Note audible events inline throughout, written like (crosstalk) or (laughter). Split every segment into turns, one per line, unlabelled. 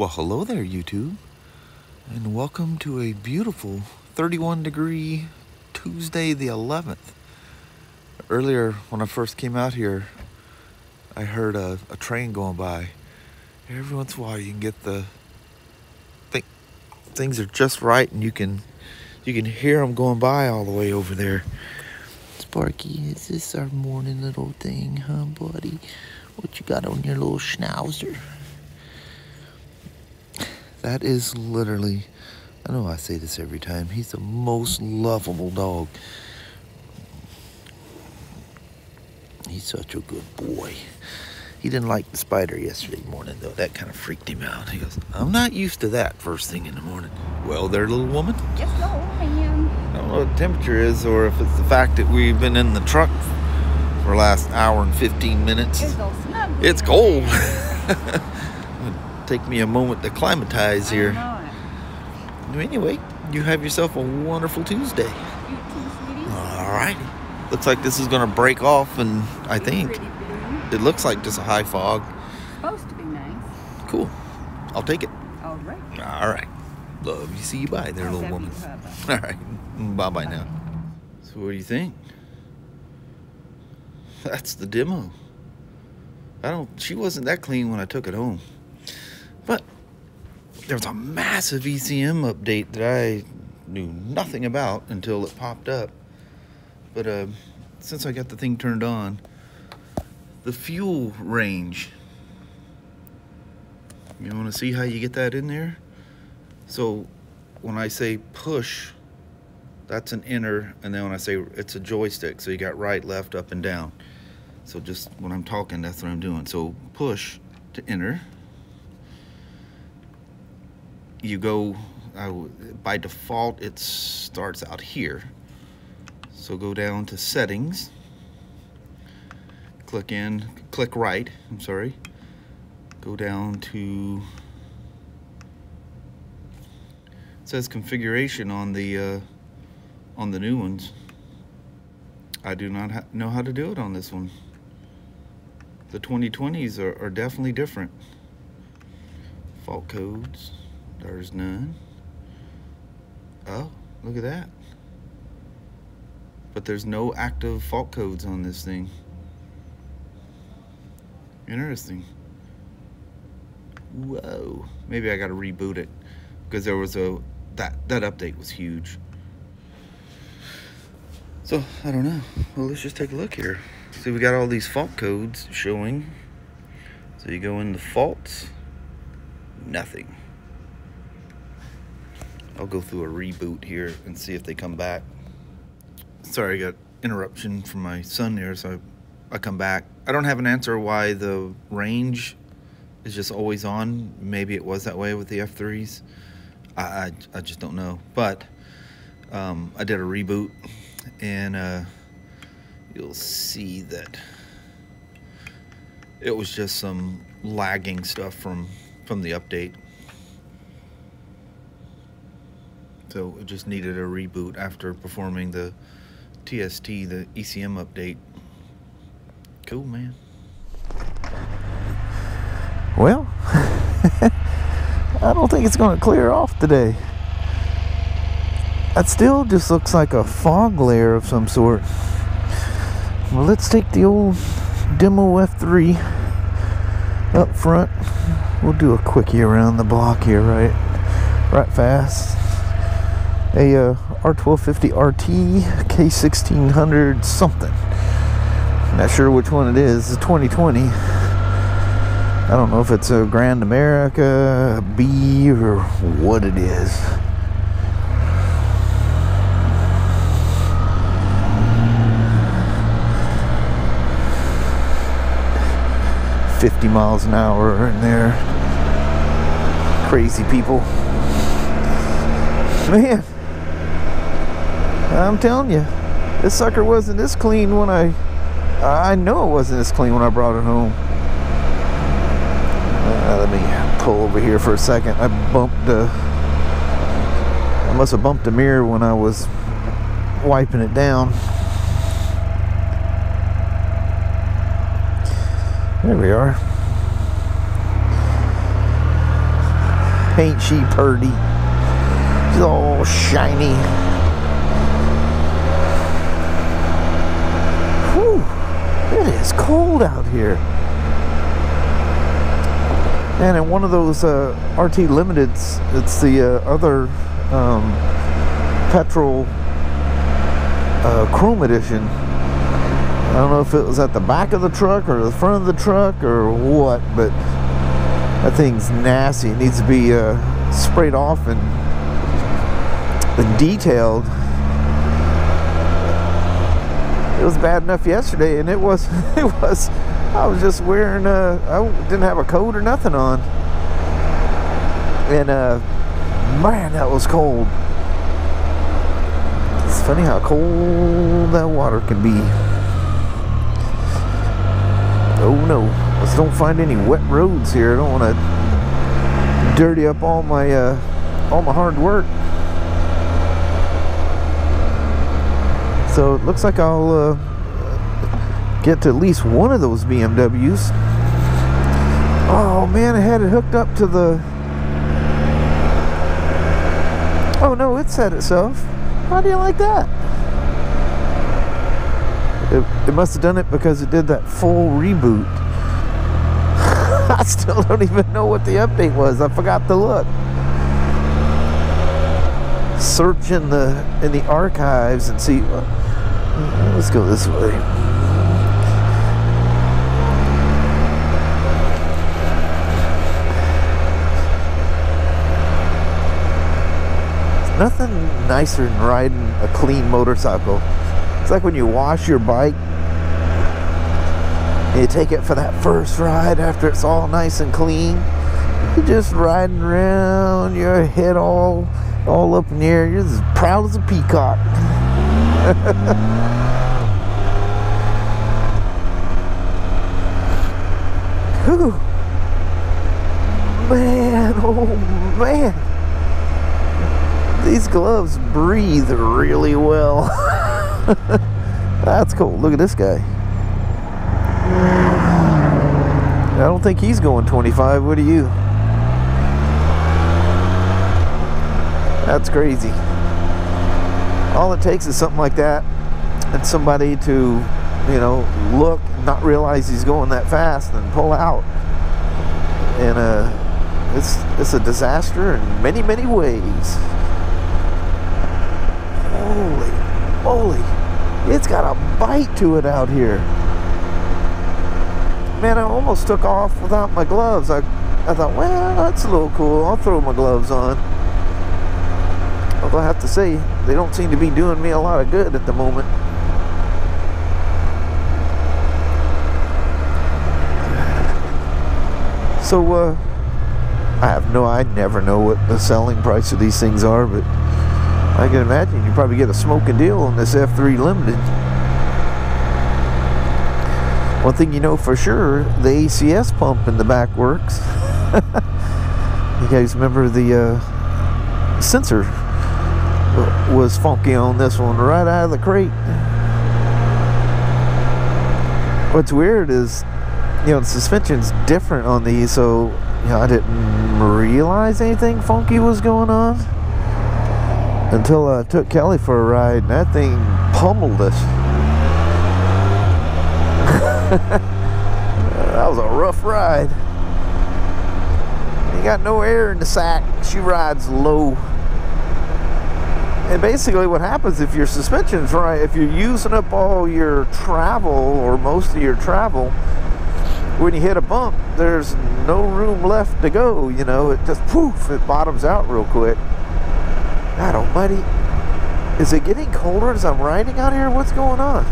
Well, hello there, YouTube, and welcome to a beautiful 31 degree Tuesday, the 11th. Earlier, when I first came out here, I heard a, a train going by. Every once in a while, you can get the think things are just right, and you can you can hear them going by all the way over there. Sparky, is this our morning little thing, huh, buddy? What you got on your little schnauzer? That is literally, I know I say this every time, he's the most lovable dog. He's such a good boy. He didn't like the Spyder yesterday morning, though. That kind of freaked him out. He goes, I'm not used to that first thing in the morning. Well, there, little woman.
Just go, ma'am.
I don't know what the temperature is or if it's the fact that we've been in the truck for the last hour and 15 minutes.
It's.
It's cold. (laughs) Take me a moment to climatize here.
I know it.
Anyway, you have yourself a wonderful Tuesday. All right. Looks like this is going to break off, and I think it looks like just a high fog.
Supposed to be nice.
Cool. I'll take it.
All right.
All right. Love you. See you bye there,
I
little woman. All right. (laughs) Bye bye now. So, what do you think? That's the demo. I don't, she wasn't that clean when I took it home. But there was a massive ECM update that I knew nothing about until it popped up. But uh, since I got the thing turned on, the fuel range. You want to see how you get that in there? So when I say push, that's an enter, and then when I say it's a joystick, so you got right, left, up, and down. So just when I'm talking, that's what I'm doing. So push to enter. You go I by default. It starts out here. So go down to settings. Click in. Click right. I'm sorry. Go down to. It says configuration on the uh, on the new ones. I do not know how to do it on this one. The 2020s are, are definitely different. Fault codes, there's none. Oh, look at that. But there's no active fault codes on this thing. Interesting. Whoa. Maybe I gotta reboot it. Because there was a that that update was huge. So I don't know. Well, let's just take a look here. See, we got all these fault codes showing. So you go in the faults, nothing. I'll go through a reboot here and see if they come back. Sorry, I got interruption from my son there, so I, I come back. I don't have an answer why the range is just always on. Maybe it was that way with the F3s. I, I, I just don't know. But um, I did a reboot and uh, you'll see that it was just some lagging stuff from from the update so it just needed a reboot after performing the TST the ECM update cool man well (laughs) I don't think it's going to clear off today that still just looks like a fog layer of some sort. Well, let's take the old demo F3 up front. We'll do a quickie around the block here, right, right fast. A uh, R1250 RT K1600 something. Not sure which one it is. It's 2020. I don't know if it's a Grand America B or what it is. Fifty miles an hour in there. Crazy people. Man, I'm telling you, this sucker wasn't this clean when I. I know it wasn't this clean when I brought it home. Uh, let me pull over here for a second. I bumped the. I must have bumped the mirror when I was wiping it down. There we are. Ain't she purty? She's all shiny. Whew, it is cold out here. And in one of those uh, RT Limiteds, it's the uh, other um, petrol uh, chrome edition. I don't know if it was at the back of the truck or the front of the truck or what, but that thing's nasty. It needs to be uh, sprayed off and, and detailed. It was bad enough yesterday, and it was (laughs) it was. I was just wearing uh, I didn't have a coat or nothing on, and uh, man, that was cold. It's funny how cold that water can be. Oh no, let's don't find any wet roads here. I don't want to dirty up all my uh, all my hard work. So it looks like I'll uh, get to at least one of those BMWs. Oh man, I had it hooked up to the. Oh no, it set itself. How do you like that? It, it must have done it because it did that full reboot. (laughs) I still don't even know what the update was. I forgot to look. Search in the in the archives and see. Let's go this way. nothing nicer than riding a clean motorcycle. It's like when you wash your bike and you take it for that first ride after it's all nice and clean. You're just riding around, your head all all up in the air. You're as proud as a peacock. Whew. (laughs) Man, oh man these gloves breathe really well. (laughs) That's cool. Look at this guy. I don't think he's going 25. What are you? That's crazy. All it takes is something like that and somebody to, you know, look, not realize he's going that fast and pull out. And uh, it's, it's a disaster in many, many ways. Holy moly. It's got a bite to it out here. Man, I almost took off without my gloves. I, I thought, well, that's a little cool. I'll throw my gloves on. I have to say, they don't seem to be doing me a lot of good at the moment. So, uh, I have no, I never know what the selling price of these things are, but I can imagine you probably get a smoking deal on this F3 Limited. One thing you know for sure, the ACS pump in the back works. (laughs) you guys remember the uh, sensor was funky on this one right out of the crate. What's weird is, you know, the suspension's different on these, so you know, I didn't realize anything funky was going on until I took Kelly for a ride, and that thing pummeled us. (laughs) that was a rough ride. You got no air in the sack. She rides low. And basically what happens if your suspension's right, if you're using up all your travel or most of your travel, when you hit a bump, there's no room left to go, you know, it just poof, it bottoms out real quick. God almighty. Is it getting colder as I'm riding out here? What's going on?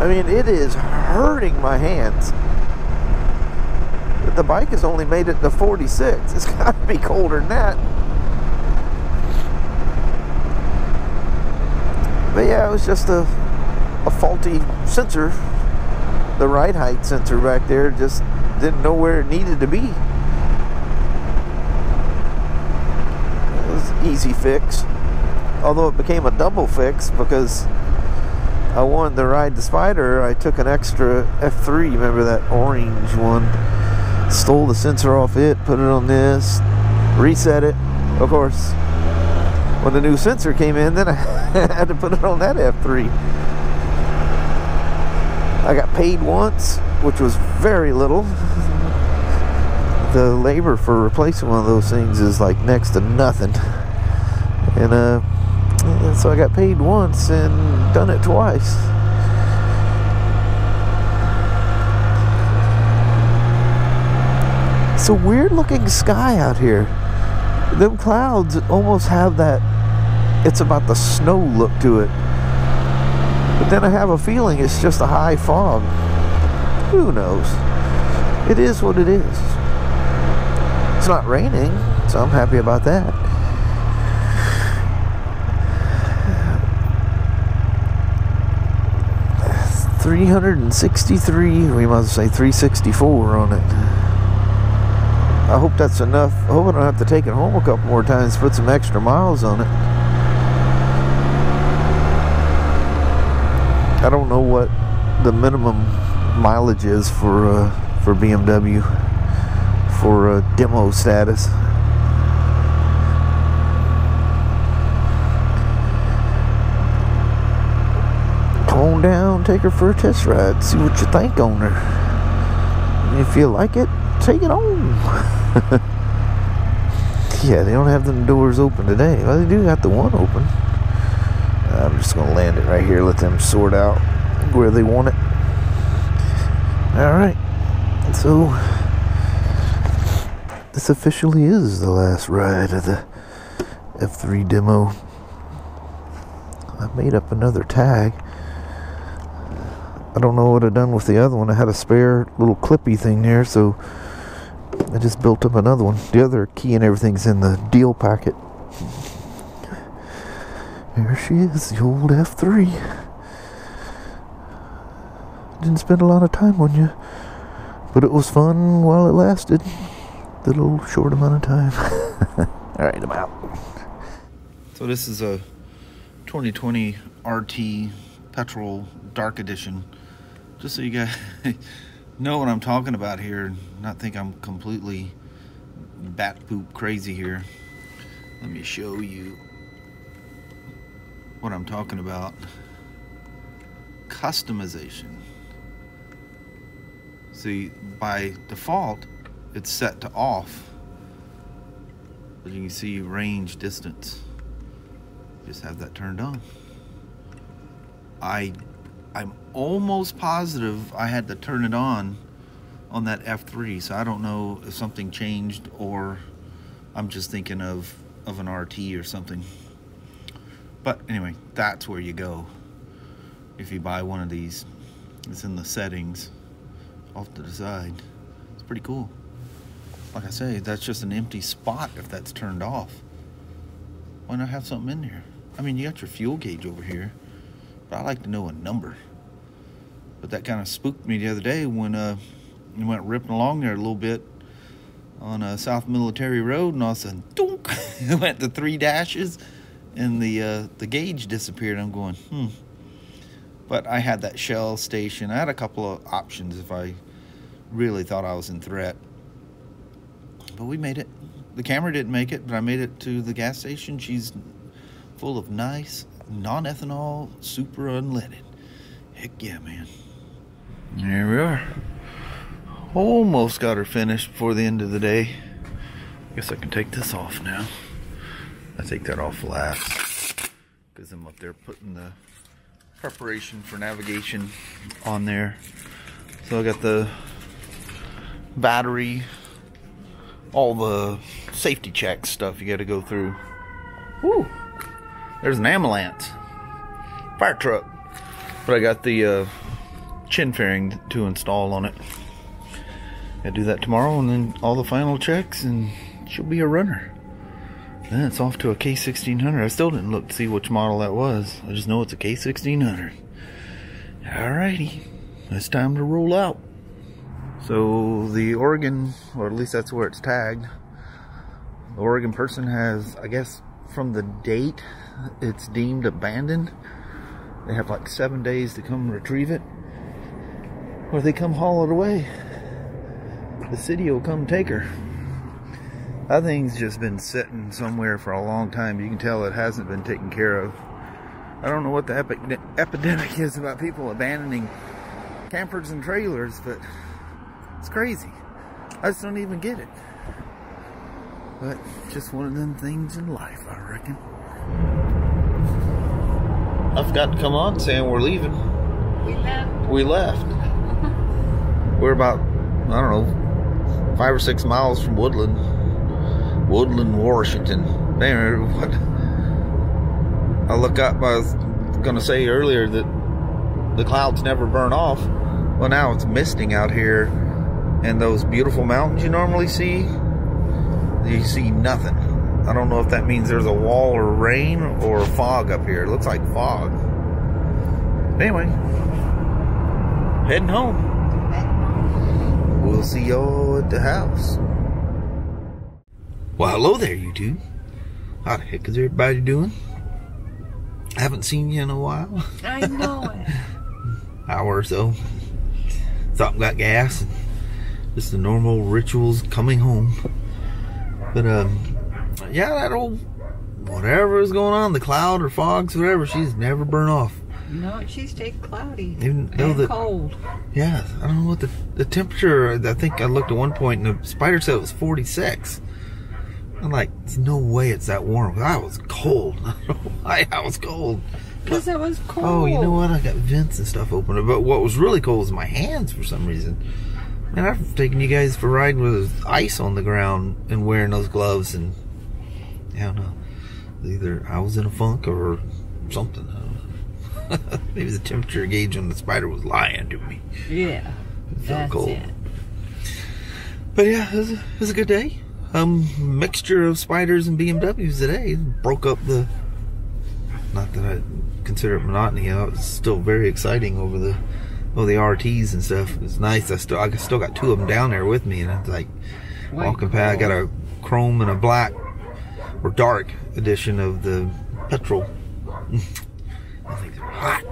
I mean, it is hurting my hands. The bike has only made it to 46. It's (laughs) got to be colder than that. But yeah, it was just a, a faulty sensor. The ride height sensor back there just didn't know where it needed to be. It was easy fix. Although it became a double fix because I wanted to ride the Spyder, I took an extra F3, remember that orange one? Stole the sensor off it, put it on this, reset it. Of course, when the new sensor came in, then I (laughs) had to put it on that F3. I got paid once, which was very little. The labor for replacing one of those things is like next to nothing. And uh, so I got paid once and done it twice. It's a weird looking sky out here. Them clouds almost have that, it's about the snow look to it. But then I have a feeling it's just a high fog. Who knows? It is what it is. It's not raining, so I'm happy about that. (sighs) Three hundred and sixty-three. We must say three sixty-four on it. I hope that's enough. I hope I don't have to take it home a couple more times, put some extra miles on it. I don't know what the minimum mileage is for uh, for BMW for uh, demo status. Come on down, take her for a test ride, see what you think on her. If you like it, take it on. (laughs) (laughs) yeah, they don't have them doors open today. Well, they do got the one open. I'm just gonna land it right here, let them sort out where they want it. Alright, so this officially is the last ride of the F3 demo. I made up another tag. I don't know what I've done with the other one. I had a spare little clippy thing there, so I just built up another one. The other key and everything's in the deal packet. There she is, the old F3. Didn't spend a lot of time on you, but it was fun while it lasted. The little short amount of time. (laughs) All right, I'm out. So this is a 2020 RT Petrol Dark Edition. Just so you guys (laughs) know what I'm talking about here, not think I'm completely bat poop crazy here. Let me show you what I'm talking about. Customization. See, by default, it's set to off. But you can see range distance. Just have that turned on. I I'm almost positive I had to turn it on on that F3, so I don't know if something changed or I'm just thinking of of an RT or something. But anyway, that's where you go if you buy one of these. It's in the settings off to the side. It's pretty cool. Like I say, that's just an empty spot if that's turned off. Why not have something in there? I mean, you got your fuel gauge over here, but I like to know a number. But that kind of spooked me the other day when uh, we went ripping along there a little bit on a South Military Road, and all of a sudden, dunk, (laughs) it went to three dashes, and the uh, the gauge disappeared. I'm going, hmm. But I had that Shell station. I had a couple of options if I really thought I was in threat. But we made it. The camera didn't make it, but I made it to the gas station. She's full of nice non-ethanol super unleaded. Heck yeah, man. There we are. Almost got her finished before the end of the day. Guess I can take this off now. I take that off last because I'm up there putting the preparation for navigation on there. So I got the battery, all the safety check stuff you got to go through. Woo! There's an ambulance, fire truck. But I got the uh, chin fairing to install on it. Gotta do that tomorrow, and then all the final checks, and she'll be a runner. Then it's off to a K1600. I still didn't look to see which model that was. I just know it's a K1600. Alrighty, it's time to roll out. So the Oregon, or at least that's where it's tagged. The Oregon person has, I guess, from the date it's deemed abandoned. They have like seven days to come retrieve it, or they come haul it away. the city will come take her. That thing's just been sitting somewhere for a long time. You can tell it hasn't been taken care of. I don't know what the epi epidemic is about people abandoning campers and trailers, but it's crazy. I just don't even get it. But just one of them things in life, I reckon. I forgot to come on saying we're leaving.
We left.
We left. We're about, I don't know, five or six miles from Woodland. Woodland, Washington. Anyway, what? I look up, I was going to say earlier that the clouds never burn off. Well, now it's misting out here, and those beautiful mountains you normally see, you see nothing. I don't know if that means there's a wall or rain or fog up here. It looks like fog. Anyway, heading home. We'll see y'all at the house. Well, hello there, you two. How the heck is everybody doing? I haven't seen you in a while.
I know it. (laughs)
Hour or so. Thought we got gas. And just the normal rituals coming home. But um, yeah, that old whatever is going on, the cloud or fogs, whatever, she's never burn off.
No, she stayed cloudy
Even though the
cold.
yeah, I don't know what the the temperature. I think I looked at one point and the Spyder said it was forty six. I'm like, there's no way it's that warm. I was cold. (laughs) I don't know why I was cold.
Because it was cold.
Oh, you know what? I got vents and stuff open. But what was really cold was my hands for some reason. And I've taken you guys for riding with ice on the ground and wearing those gloves and I don't know. Either I was in a funk or something. I. (laughs) Maybe the temperature gauge on the Spyder was lying to me.
Yeah.
It felt cold.
it.
But yeah, it was, a, it was a good day. Um, mixture of Spyders and BMWs today. Broke up the. Not that I consider it monotony. It was still very exciting over the, over the RTs and stuff. It was nice. I still, I still got two of them down there with me, and it's like walking past. I got a chrome and a black or dark edition of the petrol. (laughs) I think they're hot.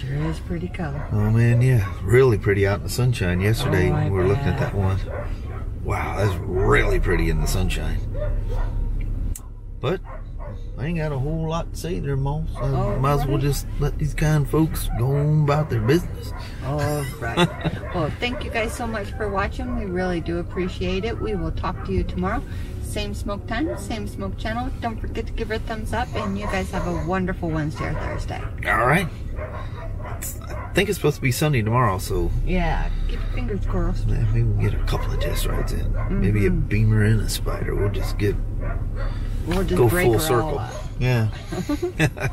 Sure is pretty color.
Oh man, yeah, really pretty out in the sunshine yesterday
Oh,
we were looking at that one. Wow, that's really pretty in the sunshine. But I ain't got a whole lot to say there, Moss. I oh,
All
might as well just let these kind folks go on about their business.
All (laughs) right. well, thank you guys so much for watching. We really do appreciate it. We will talk to you tomorrow. Same smoke time, same smoke channel. Don't forget to give her a thumbs up, and you guys have a wonderful Wednesday or Thursday.
All right. Think it's supposed to be sunny tomorrow, so
Yeah, keep your fingers crossed.
eh, maybe we'll get a couple of test rides in. Maybe a beamer and a Spyder. We'll just get
We'll just
go full circle. Yeah. (laughs)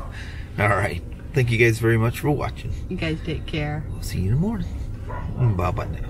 All right. Thank you guys very much for watching.
You guys take care.
We'll see you in the morning. Bye bye now.